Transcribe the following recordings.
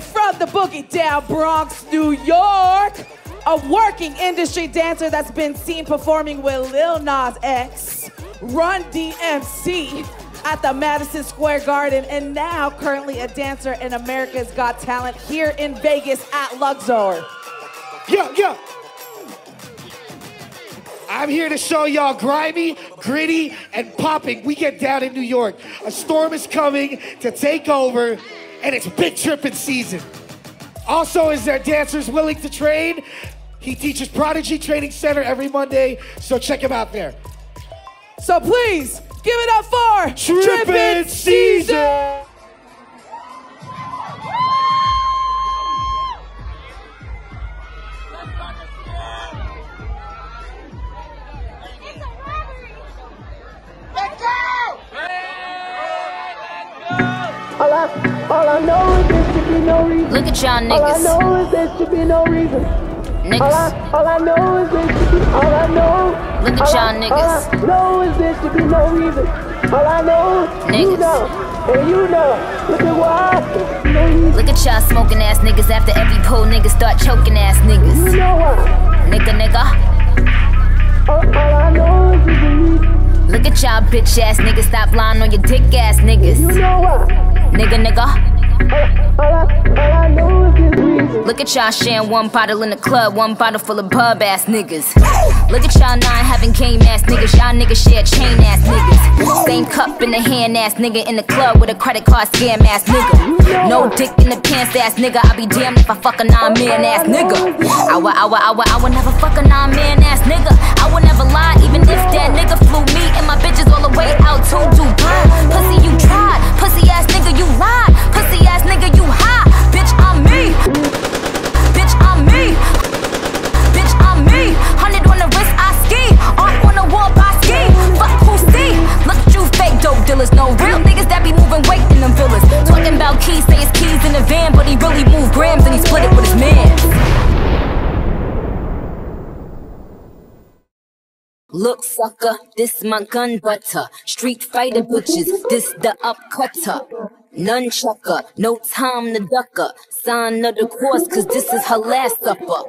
from the Boogie Down Bronx, New York, a working industry dancer that's been seen performing with Lil Nas X, Run DMC at the Madison Square Garden, and now currently a dancer in America's Got Talent here in Vegas at Luxor. Yeah, yeah. I'm here to show y'all grimy, gritty, and popping. We get down in New York. A storm is coming to take over, and it's big tripping season. Also, is there dancers willing to train? He teaches Prodigy Training Center every Monday, so check him out there. So please give it up for Trippin' Season! All I know is there should be no reason. Look at y'all All I niggas. know is there should be no reason. All Niggas. I, all I know is there should be, all I know. Look at y'all niggas. All I know is there should be no reason. All I know, you know, and you know. Look at. No. Look at y'all smoking ass niggas after every pull niggas start choking ass You niggas. know why. Nigga, nigga. At y'all bitch ass niggas stop lying on your dick ass You niggas. know why. Nigga, nigga. All, all, I, all I know is. Look at y'all sharing one bottle in the club, one bottle full of pub ass niggas. Look at y'all nine having game ass niggas, y'all niggas share chain ass niggas. Same cup in the hand ass nigga in the club with a credit card scam ass nigga. No dick in the pants ass nigga, I be damned if I fuck a nine man ass nigga. I would, I would, I would, I would never fuck a nine man ass nigga. I would never Look, sucker, this my gun butter. Street fighter bitches, this the upcutter. Nunchucker, no time to ducker. Sign of the course, cause this is her last supper.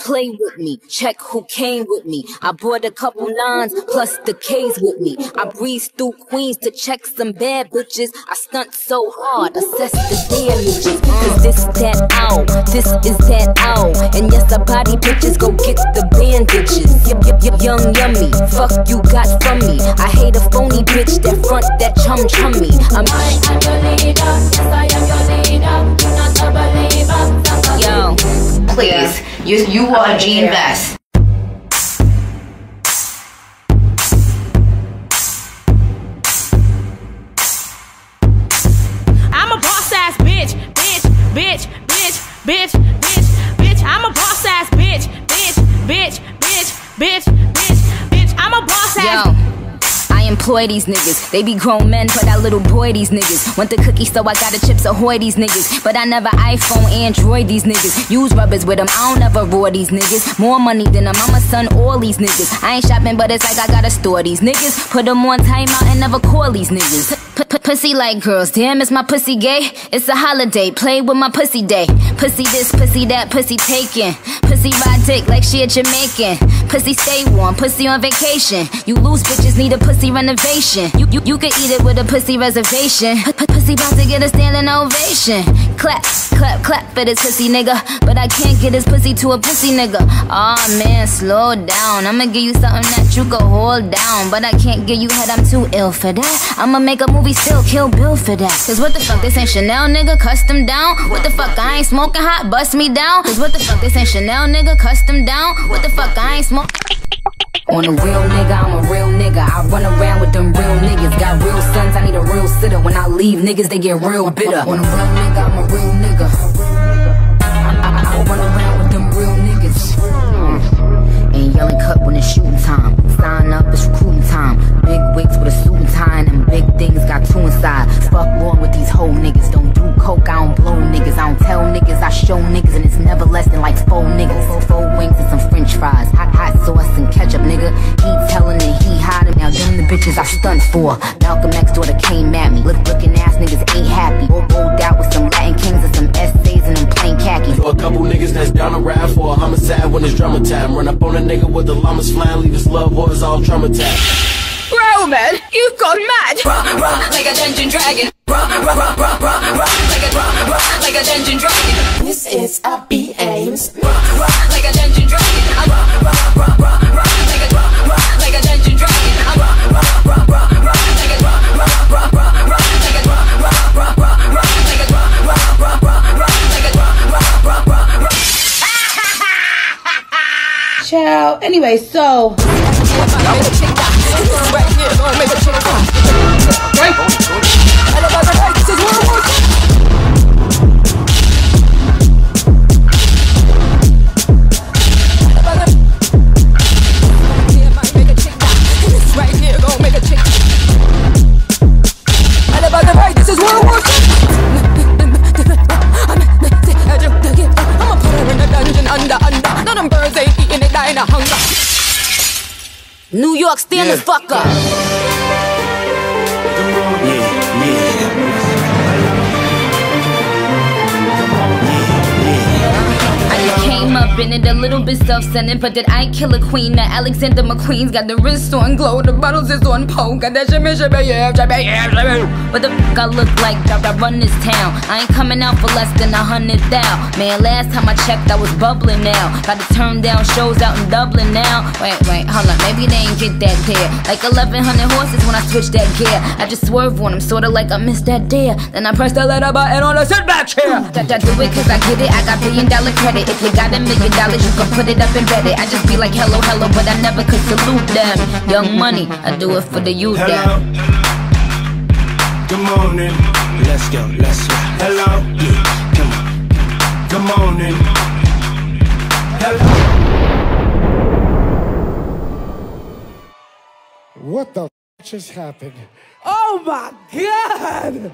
Play with me, check who came with me. I brought a couple nines plus the K's with me. I breeze through Queens to check some bad bitches. I stunt so hard, assess the damages. Cause this that out, this is that out. And yes, I body bitches, go get the bandages. Yep, yep, yep, young yummy, fuck you got from me. I hate a phony bitch that front that chum chummy. I'm my alpha leader, yes I am your leader. You're not a believer. Yo, Please, you you are G Invest. I'm employ these niggas. They be grown men, but I little boy these niggas. Want the cookie, so I got the chips ahoy these niggas. But I never iPhone, Android these niggas. Use rubbers with them, I don't ever roar these niggas. More money than a mama, son, all these niggas. I ain't shopping, but it's like I gotta store these niggas. Put them on timeout and never call these niggas. Pussy like girls, damn, is my pussy gay? It's a holiday, play with my pussy day. Pussy this, pussy that, pussy taken. Pussy ride dick like she a Jamaican. Pussy stay warm, pussy on vacation. You lose bitches need a pussy renovation. You you, you could eat it with a pussy reservation. P- pussy about to get a standing ovation. Clap, clap, clap for this pussy nigga. But I can't get this pussy to a pussy nigga. Aw man, slow down. I'ma give you something that you can hold down. But I can't give you head, I'm too ill for that. I'ma make a movie still kill Bill for that. Cause what the fuck, this ain't Chanel nigga, custom down. What the fuck, I ain't smoking hot, bust me down. Cause what the fuck, this ain't Chanel nigga, custom down. What the fuck, I ain't smoking. On a real nigga, I'm a real nigga. I run around with them real niggas. Got real sons, I need a real sitter. When I leave, niggas, they get real bitter. On a real nigga, I'm a real nigga. For. Malcolm X daughter came at me. Look, looking ass niggas ain't happy. Rolled out with some Latin kings and some essays rap for a couple niggas that's down around for a homicide when it's drama time. Run up on a nigga with the llamas flying, leave his love boys all traumatized. Roman, you've gone mad. Rah, rah, like a dungeon dragon. Rah, rah, rah, rah, rah, rah, like a rah, rah, like a dungeon dragon. This is a Ciao. Anyway, so York, stand the fuck up. I up in it a little bit self-centered, but did I kill a queen? Now Alexander McQueen's got the wrist on glow, the bottles is on pole, got that shimmy, shimmy, yeah, shimmy, yeah, shimmy. What the fuck I look like? Dog, I run this town. I ain't coming out for less than a hundred thou. Man, last time I checked, I was bubbling now. Got to turn down shows out in Dublin now. Wait, wait, hold on, maybe they ain't get that there. Like 1100 horses when I switch that gear. I just swerve on them, sorta like I missed that dare. Then I press the letter button on the sit back chair. That, that do it cause I get it, I got billion dollar credit. If you got a million dollars, you can put it up and bet it. I just be like hello, hello, but I never could salute them. Young money, I do it for the youth Hello. them. Good morning. Let's go. Let's go. Hello. Yeah. Come on. Good morning. Hello. What the f- just happened? Oh my god!